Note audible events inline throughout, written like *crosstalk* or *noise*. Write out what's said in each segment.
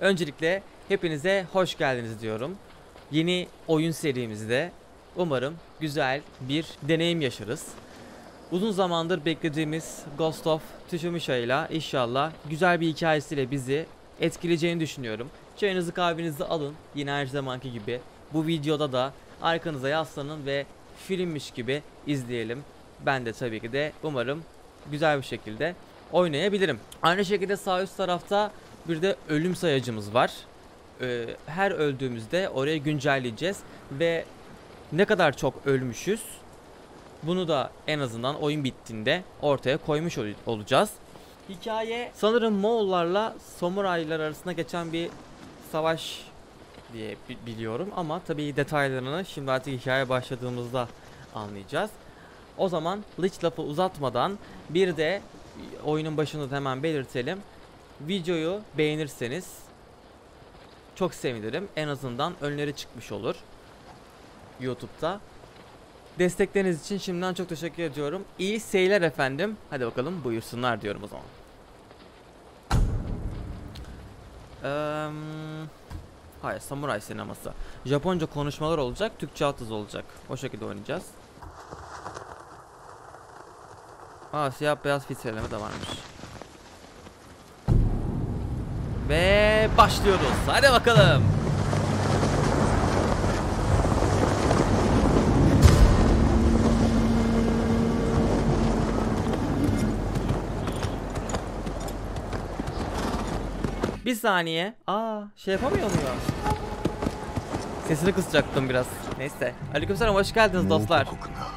Öncelikle hepinize hoş geldiniz diyorum. Yeni oyun serimizde umarım güzel bir deneyim yaşarız. Uzun zamandır beklediğimiz Ghost of Tsushima ile inşallah güzel bir hikayesiyle bizi etkileyeceğini düşünüyorum. Çayınızı kahvenizi alın yine her zamanki gibi. Bu videoda da arkanıza yaslanın ve filmmiş gibi izleyelim. Ben de tabii ki de umarım güzel bir şekilde oynayabilirim. Aynı şekilde sağ üst tarafta bir de ölüm sayacımız var. Ee, her öldüğümüzde oraya güncelleyeceğiz ve ne kadar çok ölmüşüz bunu da en azından oyun bittiğinde ortaya koymuş ol- olacağız. Hikaye sanırım Moğollarla Samuraylar arasında geçen bir savaş diye bi- biliyorum ama tabii detaylarını şimdi artık hikaye başladığımızda anlayacağız. O zaman hiç lafı uzatmadan bir de oyunun başında da hemen belirtelim. Videoyu beğenirseniz çok sevinirim. En azından önleri çıkmış olur. YouTube'da. Destekleriniz için şimdiden çok teşekkür ediyorum. İyi seyirler efendim. Hadi bakalım buyursunlar diyorum o zaman. Eee, hayır, samuray sineması. Japonca konuşmalar olacak, Türkçe alt olacak. O şekilde oynayacağız. Aa, siyah beyaz filtreleme de varmış. Ve başlıyoruz. Hadi bakalım. Bir saniye. Aa, şey yapamıyor muyum? Sesini kısacaktım biraz. Neyse. Aleykümselam hoş geldiniz dostlar. Aha.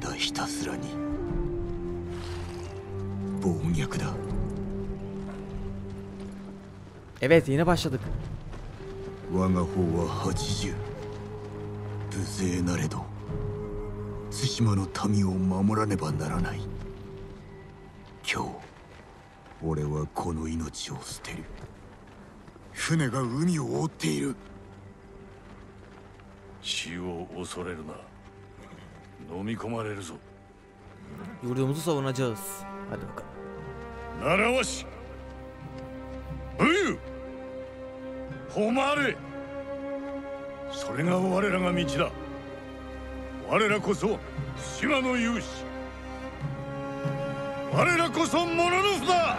ただひたすらに。暴虐だ。Evet yine başladık. 我が方は80無勢なれど。対馬の民を守らねばならない。今日俺はこの命を捨てる。船が海を覆っている。死を恐れるな飲み込まれるぞ Yurdumuzu savunacağız. Hadi bakalım. 習わし武勇誉れそれが我らが道だ我らこそ島の勇士我らこそモノノフだ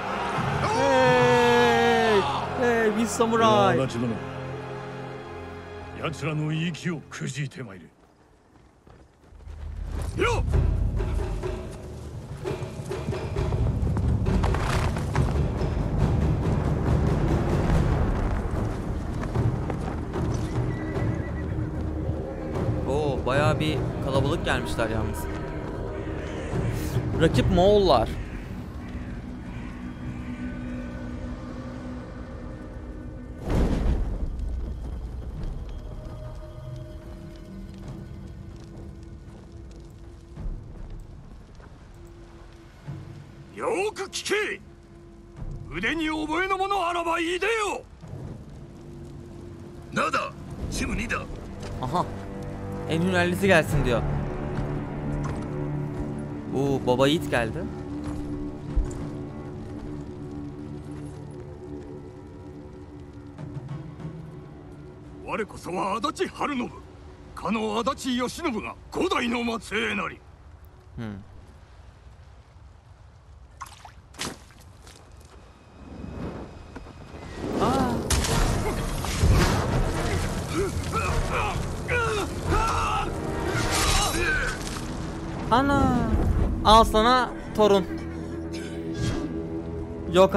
Hey! Hey biz samuray. 足立殿奴らの息をくじいてまいれ Oo bayağı bir kalabalık gelmişler yalnız. Rakip Moğollar.「聞け腕に覚えのものあらばいでよなんだチム2だ Aha. En hünerlisi gelsin diyor. Oo baba yiğit geldi. 我こそは足立晴信かの足立義信が五代の末裔なり Hmm. Aa. Al sana torun. Yok.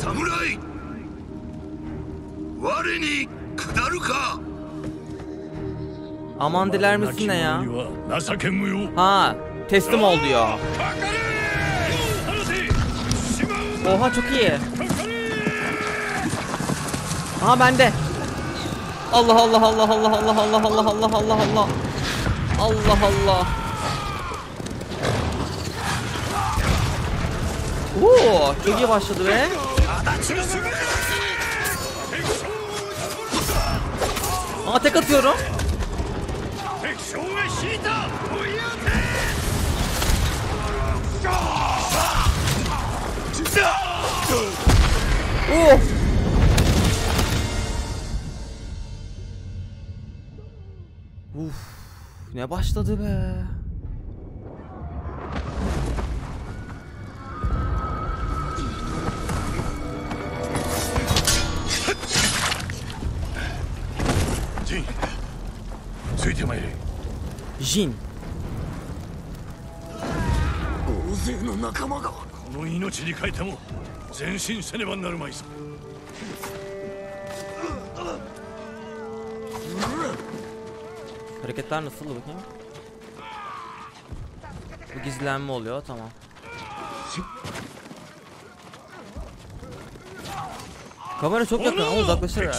Samuray. Ware ni kudaru ka? Aman diler misin ne ya? Ha, teslim ol diyor. Oha çok iyi. Aha bende. Allah Allah Allah Allah Allah Allah Allah Allah Allah Allah Allah Allah. Oo, çok iyi başladı be. Aa tek atıyorum. Oh! Uf. Ne başladı be. Jin ついてまいれ Jin. 大勢の仲間がこの命に変えても前進せねばなるまいぞ Hareketler nasıl bakayım? Bu gizlenme oluyor tamam. Kamera çok yakın ama uzaklaşır herhalde.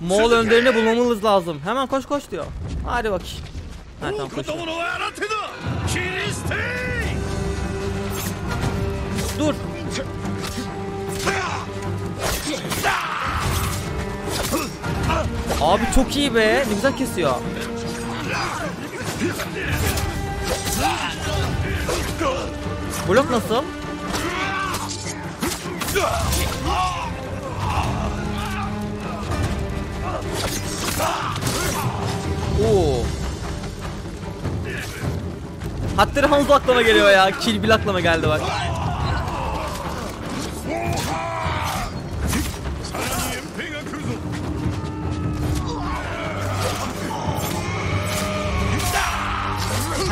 Moğol önderini bulmamız lazım. Hemen koş koş diyor. Hadi bak. Ha tamam koş. Dur. Abi çok iyi be. Ne güzel kesiyor. Blok nasıl? Oo. Hatta Hanzo aklıma geliyor ya. Kill Bill aklıma geldi bak.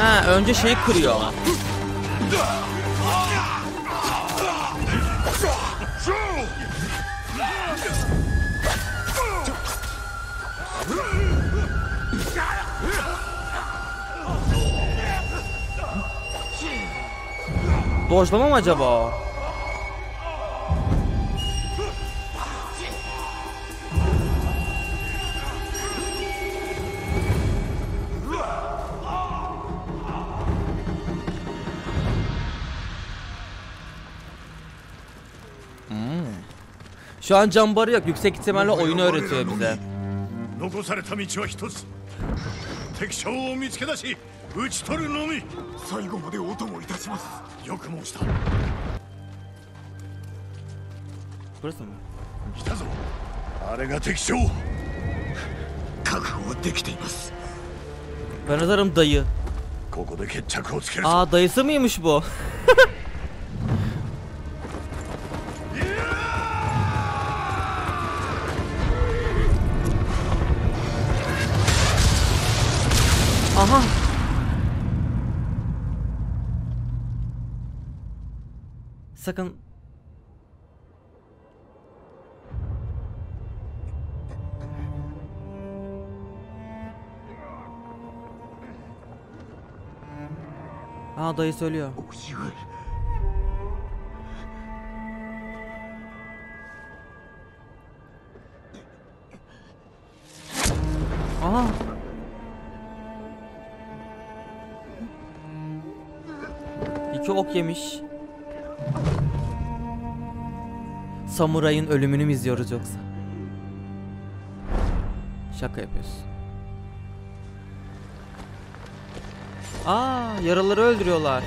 Ha önce şeyi kırıyor. Dojlama mı acaba o? Şu an cambarı yok. Yüksek ihtimalle oyunu öğretiyor bize. 残された道は一つ敵将を見つけ出し討ち取るのみ最後までお供いたしますよく申した Burası mı? 来たぞあれが敵将覚悟はできています Ben hazırım dayı. ここで決着をつけるぞ Aa dayısı mıymış bu? sakın Aa dayı söylüyor. Aha. İki ok yemiş. Samuray'ın ölümünü mü izliyoruz yoksa? Şaka yapıyorsun. Aa, yaraları öldürüyorlar.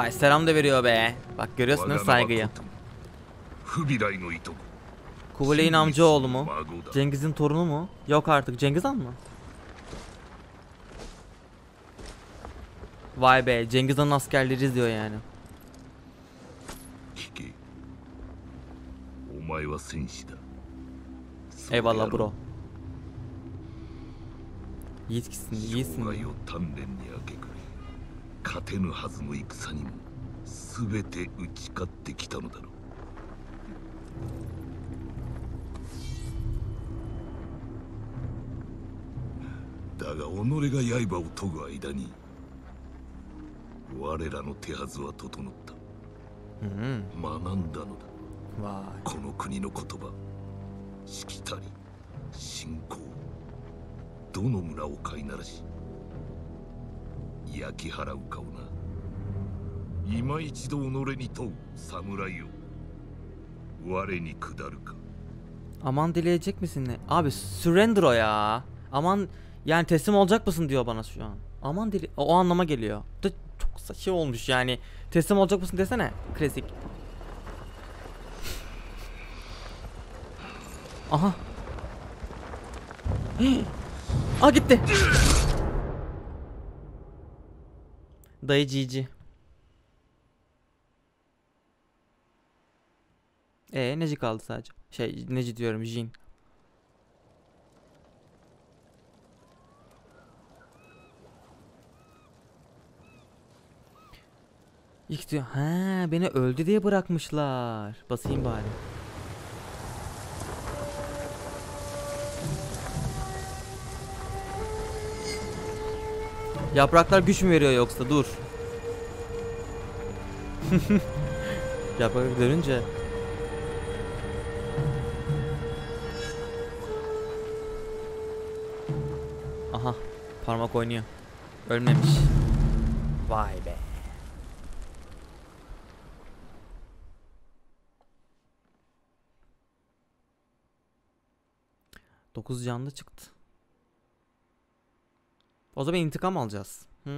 Vay selam da veriyor be. Bak görüyorsunuz saygıyı. Kubiley'in amcaoğlu mu? Cengiz'in torunu mu? Yok artık Cengiz Han mı? Vay be Cengiz Han'ın askerleriyiz diyor yani. Eyvallah bro. Yiğitsin, yiğitsin. 勝てぬはずの戦にも全て打ち勝ってきたのだろうだが己が刃を研ぐ間に我らの手はずは整った Hı hı. 学んだのだ.この国の言葉しきたり信仰どの村を飼いならし焼き払う顔な今一度己に問う侍よ我に下るか Aman dileyecek misin ne? Abi surrender o ya. Aman yani teslim olacak mısın diyor bana şu an. Aman dili o, o anlama geliyor. Da çok sa- şey olmuş yani. Teslim olacak mısın desene. Klasik. Aha. Hii. *gasps* Aa gitti. Dayı cici. E neci kaldı sadece? Şey neci diyorum Jin. İlk ha beni öldü diye bırakmışlar. Basayım bari. Yapraklar güç mü veriyor yoksa? Dur. *laughs* Yaprak dönünce Aha parmak oynuyor. Ölmemiş. Vay be. Dokuz canlı çıktı. O zaman intikam alacağız. Hmm.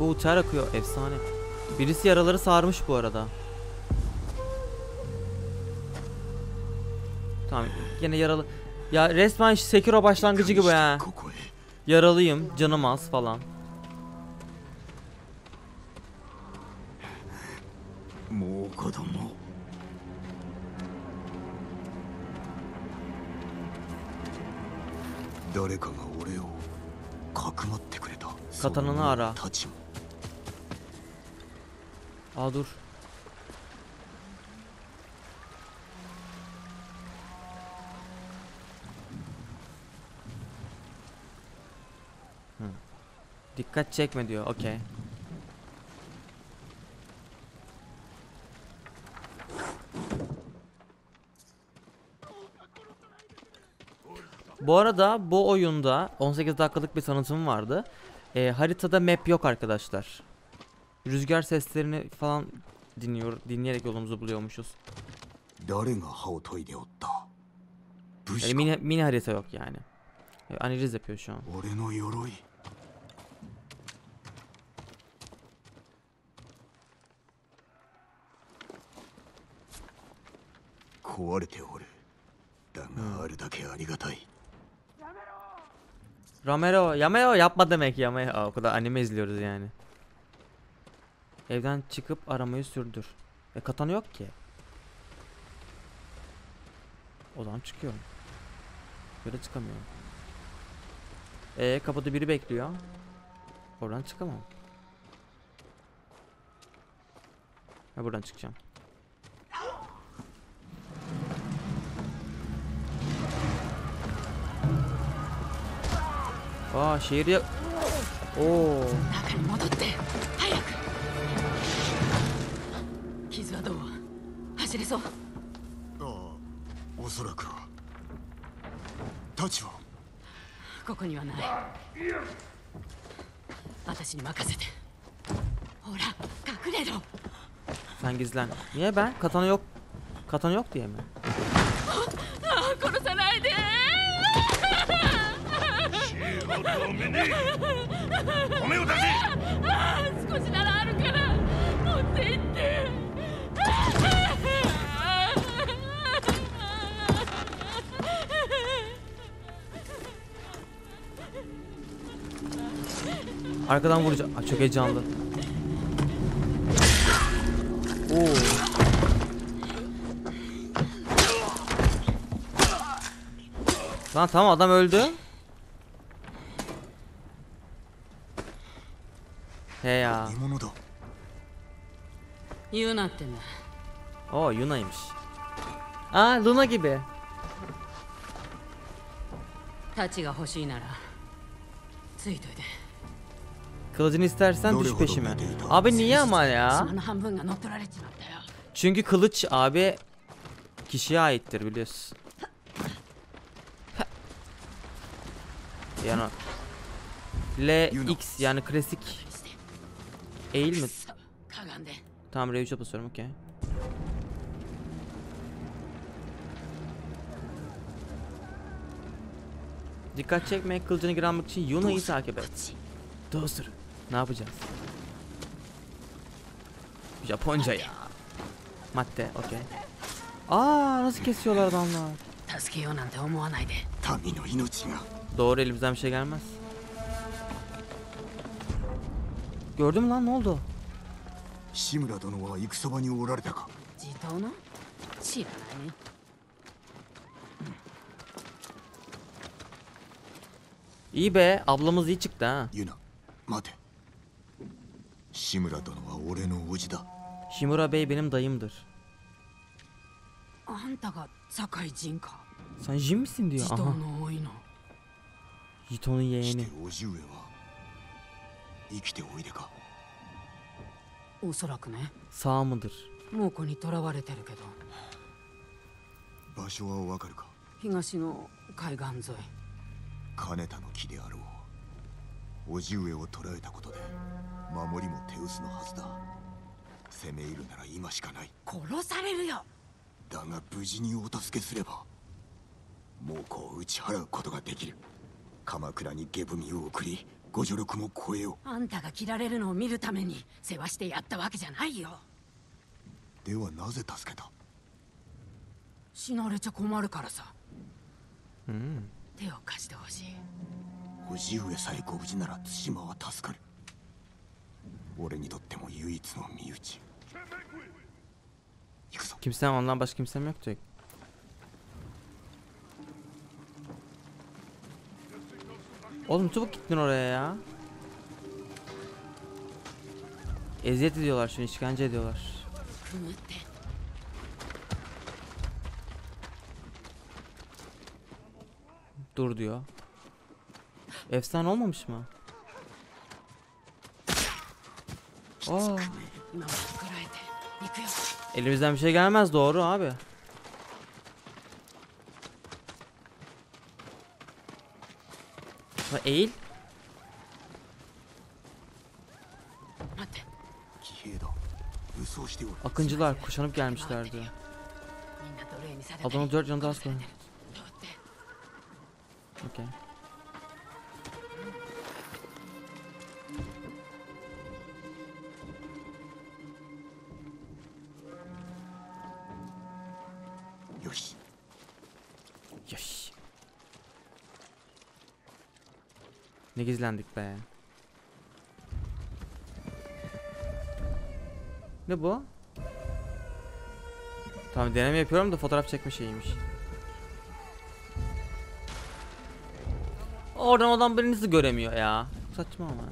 Bu ter akıyor efsane. Birisi yaraları sarmış bu arada. Tamam yine yaralı. Ya resmen Sekiro başlangıcı gibi ha. Yaralıyım canım az falan. Katananı ara. Aa dur. Hı. Dikkat çekme diyor. Okey. Bu arada bu oyunda 18 dakikalık bir tanıtım vardı. Ee, haritada map yok arkadaşlar rüzgar seslerini falan dinliyor, dinleyerek yolumuzu buluyormuşuz. Yani mini, mini harita yok yani. E, hani Analiz yapıyor şu an. Romero, hmm. Yameo yapma demek Yameo. O kadar anime izliyoruz yani. Evden çıkıp aramayı sürdür. E katana yok ki. O zaman çıkıyorum. Böyle çıkamıyorum. E kapıda biri bekliyor. Oradan çıkamam. Ha buradan çıkacağım. Aa şehir ya... Oo. そらくは太刀はここにはない私に任せてほら隠れろ Sen gizlen. Niye ben? Katana yok. Katana yok diye mi? あ殺 Arkadan vuracağım. Aa, çok heyecanlı. Oo. Lan tamam adam öldü. He ya. Yuna Oo Yuna'ymış. Aa Luna gibi. Tachi ga hoshii nara tsuitoide. Kılıcını istersen düş peşime. Abi niye ama ya? Çünkü kılıç abi kişiye aittir biliyorsun. Yani LX yani klasik eğil mi? Tamam R3'e basıyorum okey. Dikkat çekmek kılıcını granmak için Yuna'yı takip et. Dostur. Ne yapacağız? Japonca ya. Madde, okey. Aa nasıl kesiyorlar adamlar? Doğru elimizden bir şey gelmez. Gördün mü lan ne oldu? Shimura dono wa iku soba ni orareta ka? Jito no? İyi be, ablamız iyi çıktı ha. Yuna, mate. 志村殿は俺の叔父だ Shimura Bey benim dayımdır. あんたが堺人か Sen Jin misin diyor. Aha. の多いの Jito'nun して yeğeni. 生きておいでかおそらくね Sağ mıdır? 猛虎に囚われてるけど場所はわかるか東の海岸沿い金田の木であろう叔父上を捕らえたことで守りも手薄のはずだ。攻め入るなら今しかない。殺されるよ。だが無事にお助けすれば猛虎を打ち払うことができる。鎌倉に下踏みを送りご助力も超えよあんたが切られるのを見るために世話してやったわけじゃないよ。うではなぜ助けた？死なれちゃ困るからさ。Hmm. 手を貸してほしい。叔父上さえご無事なら対馬は助かる俺にとっても唯一の身内行くぞ Kimsem ondan başka kimsem yok diyor. Oğlum çabuk gittin oraya ya. Eziyet ediyorlar şunu işkence ediyorlar. 踏むって Dur diyor. Efsane olmamış mı? Elimizden bir şey gelmez doğru abi. Ha, eğil. Akıncılar kuşanıp gelmişlerdi. Adamın dört yanında az koyun. Okay. Ne gizlendik be. Ne bu? Tamam deneme yapıyorum da fotoğraf çekme şeyiymiş. Oradan olan birinizi göremiyor ya. Saçma ama.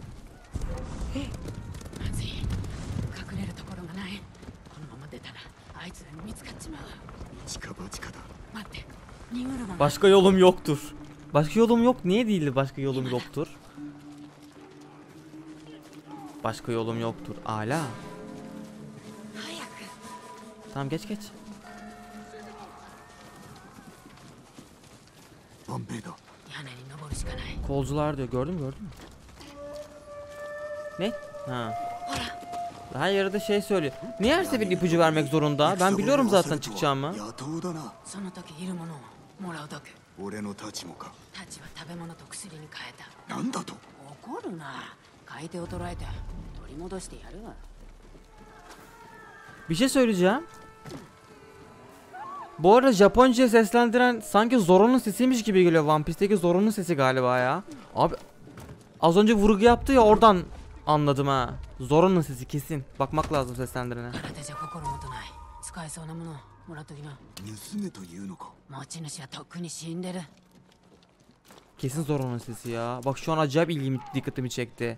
Başka yolum yoktur. Başka yolum yok. Niye değildi başka yolum yoktur? Başka yolum yoktur. Ala. Tamam geç geç. Kolcular diyor. Gördün mü gördün mü? Ne? Ha. Her yarıda şey söylüyor. Niye her sefer ipucu vermek zorunda? Ben biliyorum zaten çıkacağımı. 野党だなその時いるものをもらうだけ俺の太刀もかタチは食べ物と薬に変えたなんだと怒るな買い手を捕らえて取り戻してやるわ Bir şey söyleyeceğim. Bu arada Japonca'ya seslendiren sanki Zoro'nun sesiymiş gibi geliyor. One Piece'teki Zoro'nun sesi galiba ya. Abi az önce vurgu yaptı ya oradan anladım ha. Zoro'nun sesi kesin. Bakmak lazım seslendirene. あなたじゃ心もとない使えそうなものをもらっときな盗めというのか持ち主はとっくに死んでる Kesin zor onun sesi ya. Bak şu an acayip ilgimi dikkatimi çekti.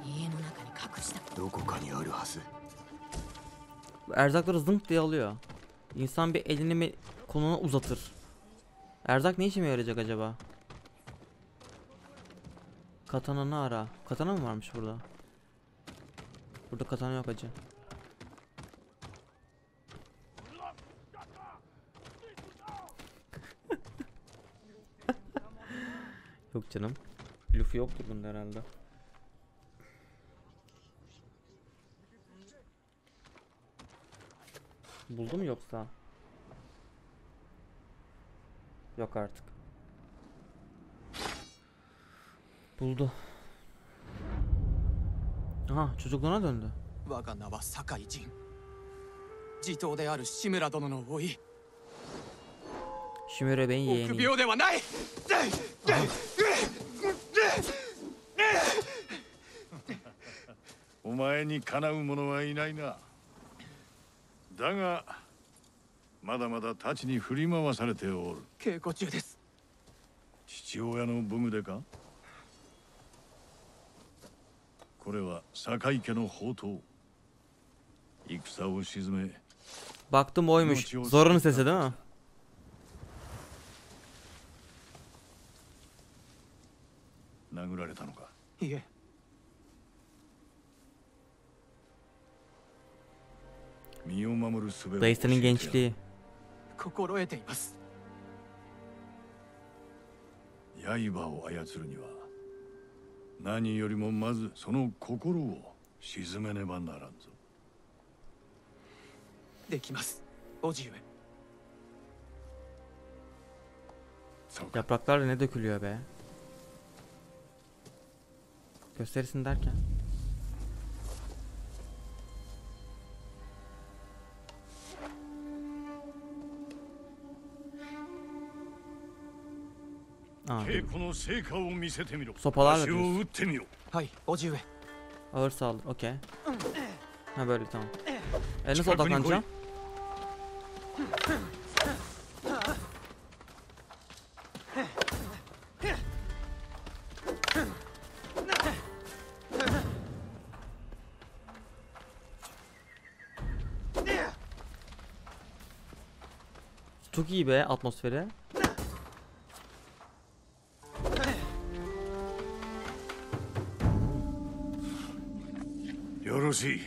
Erzakları zınk diye alıyor. İnsan bir elini mi koluna uzatır. Erzak ne işime yarayacak acaba? Katananı ara. Katana mı varmış burada? Burada katana yok acı. *laughs* yok canım. Luffy yoktur bunda herhalde. Buldu mu yoksa? Yok artık. Buldu. Aha çocukluğuna döndü. 我が名は酒井仁地頭である志村殿の甥 Shimura Bey'in 臆 yeğeni. 病ではないお前にかなう者はいないな だがまだまだ太刀に振り回されておる。稽古中です。父親の武具でか？これは酒井家の宝刀。戦を鎮め Baktım oymuş. Zorun sesi değil mi? 殴られた身を守る術を教え Dayısının てやる gençliği. 心得ています刃を操るには何よりもまずその心を鎮めねばならんぞできます叔父上そうか Yapraklar ne dökülüyor be. Gösterirsin derken. Ha. Sopalarla diyorsun. Hay, Ağır sağlık. Okey. Ha böyle tamam. E nasıl odaklanacağım? Çok iyi be atmosferi. うよろしい。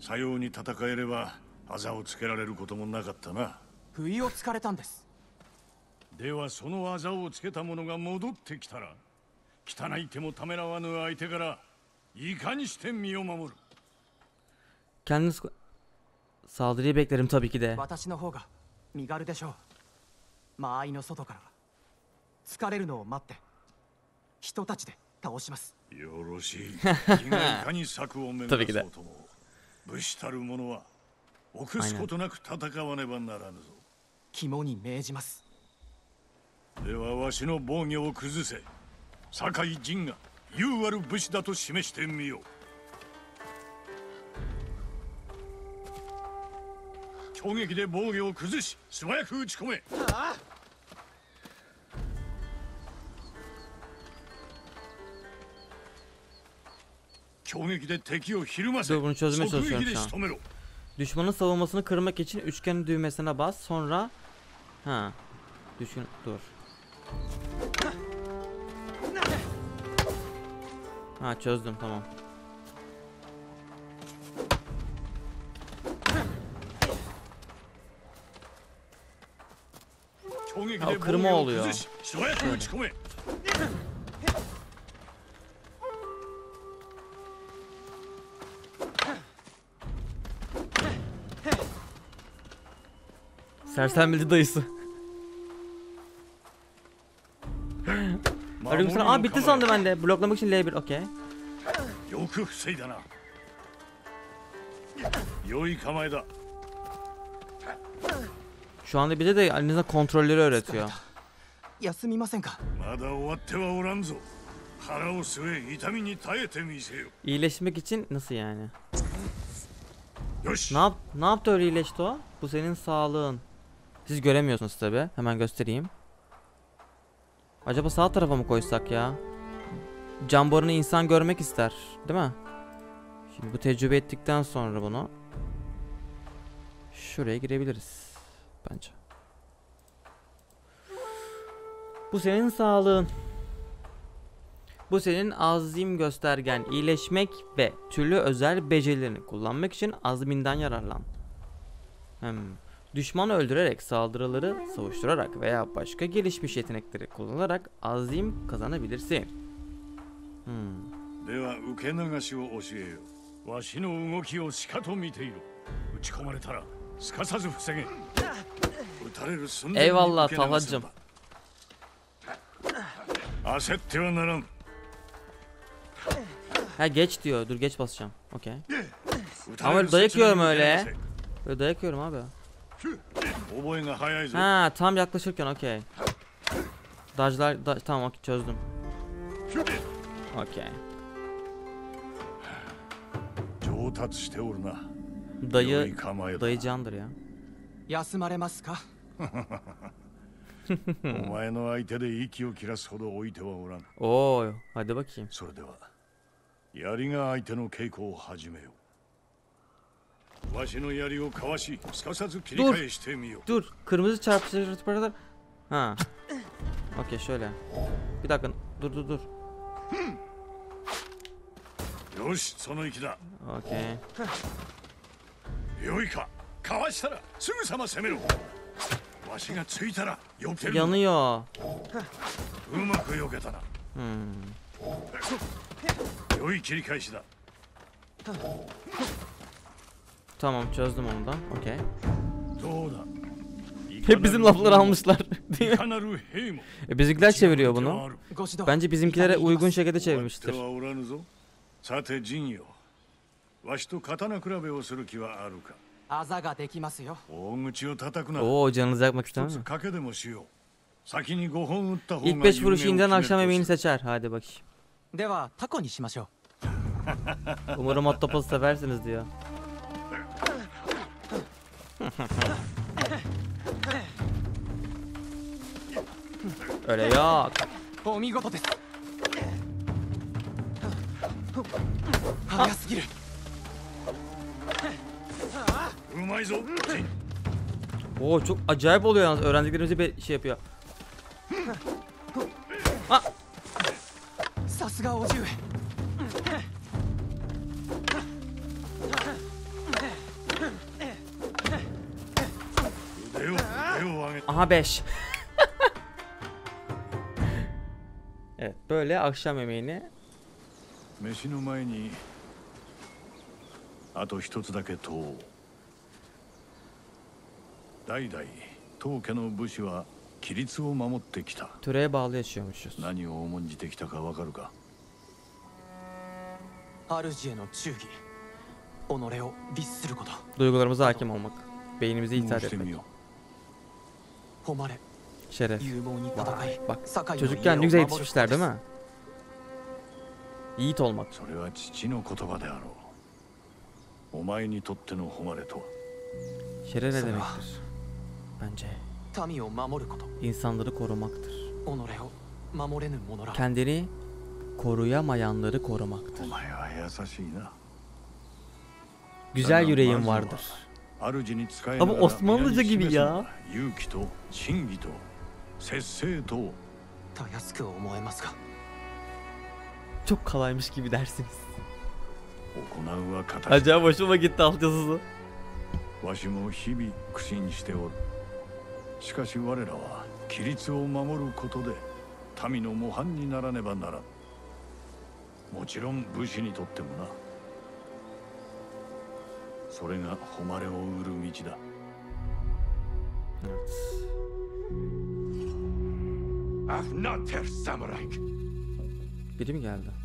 さように戦えればあざをつけられることもなかったな。不意をつかれたんです。ではそのあざをつけた者が戻ってきたら汚い手もためらわぬ相手からいかにして身を守る。Kendiniz saldırıyı beklerim tabii ki de. 私の方が身軽でしょう。間合いの外から。疲れるのを待って。人たちで倒します。よろしい。いかに策を巡飛び木だらそうとも武士たる者は臆すことなく戦わねばならぬぞ。肝に銘じます。ではわしの防御を崩せ。酒井仁が優ある武士だと示してみよう。攻撃で防御を崩し素早く打ち込め。攻撃 Dur bunu çözmeye çalışıyorum şu an. Düşmanın savunmasını kırmak için üçgen düğmesine bas. Sonra ha düşün dur. Ha çözdüm tamam. Ya, o kırma oluyor. Şöyle. Sersembildi dayısı. Arıyorum sana. Aa bitti sandım ben de. Bloklamak için L1 okey. Yoku fuseyda na. Şu anda bize de en kontrolleri öğretiyor. Yasumimasen ka? Mada owatte wa oran zo. Hara o sue itami ni taete. İyileşmek için nasıl yani? Ne, yap ne yaptı öyle iyileşti o? Bu senin sağlığın. Siz göremiyorsunuz tabi. Hemen göstereyim. Acaba sağ tarafa mı koysak ya? Camborunu insan görmek ister, değil mi? Şimdi bu tecrübe ettikten sonra bunu şuraya girebiliriz bence. Bu senin sağlığın. Bu senin azim göstergen, iyileşmek ve türlü özel becerilerini kullanmak için azminden yararlan. Hem düşmanı öldürerek, saldırıları savuşturarak veya başka gelişmiş yetenekleri kullanarak azim kazanabilirsin. Hmm. では受け流しを教えようわしの動きをしかと見ていろ撃ち込まれたらすかさず防げ撃たれる寸前に Eyvallah 受け流すの Talhacım. だ焦ってはならん Ha geç diyor. Dur geç basacağım. Okey. 撃たれ Ama る dayak 刹那 yiyorum に受け öyle. 流せ Böyle dayak yiyorum abi. 覚えが早いぞ Ha tam yaklaşırken okey. Dajlar da, tamam okey çözdüm. Okey. 上達しておるな良い Dayı dayı candır ya. 休まれますかお前の相手で息を切らすほど置いてはおらん Oo hadi bakayım. それでは槍が相手の稽古を始めよう わしの槍をかわしすかさず切り返してみよう Dur kırmızı çarpıcı paralar. Ha. Okey şöyle. Bir dakika dur dur dur. よしその息だ Okey. よいかかわしたらすぐさま攻めろわしがついたら避ける Yanıyor. うまく避けたな Hmm. 良い切り返しだ Tamam çözdüm onu da. Okey. Hep bizim lafları almışlar değil? E, bizimkiler çeviriyor bunu. Bence bizimkilere uygun şekilde çevirmiştir. Oo canınız yakmak istemem mi? İlk 5 vuruş inden akşam yemeğini seçer. Hadi bakayım. Umarım ottopası seversiniz diyor. Öyle yok. Oo çok acayip oluyor yalnız öğrendiklerimizi bir şey yapıyor. Aha 5. evet böyle akşam yemeğini 飯の前にあと一つだけ問おう代々当家の武士は規律を守ってきた töreye bağlı yaşıyormuşuz. 何を重んじてきたかわかるか主への忠義己を律すること Duygularımıza hakim olmak. Beynimizi 申 itaat してみ etmek. よ誉れ Şeref. 勇猛に戦い Bak 堺の çocukken 家 ne を güzel 守ること yetişmişler です değil mi? Yiğit olmak. うそれは父の言葉であろうお前にとっての誉れとは Şeref ne Sana. demektir? Bence 民を守ること insanları korumaktır. 己を守れぬ者ら Kendini koruyamayanları korumaktır. お前 は優しいな yüreğin vardır. 主に仕え Ama Osmanlıca gibi ya. 勇気と真偽と節制とたやすく思えますが Çok kolaymış gibi dersiniz. 行うは形 Acayip hoşuma gitti altyazısı. わしも日々苦心しておるしかし我らは規律を守ることで民の模範にならねばならんもちろん武士にとってもなそれが誉れを売る道だ. Afnater Samurai Biri mi geldi?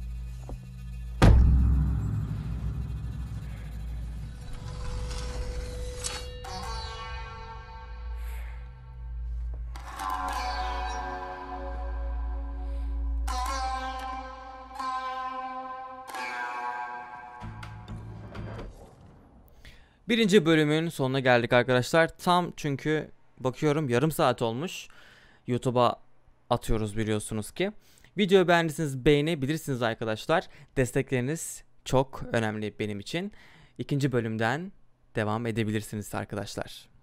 Birinci bölümün sonuna geldik arkadaşlar. Tam çünkü bakıyorum yarım saat olmuş. YouTube'a atıyoruz biliyorsunuz ki. Videoyu beğendiyseniz beğenebilirsiniz arkadaşlar. Destekleriniz çok önemli benim için. İkinci bölümden devam edebilirsiniz arkadaşlar.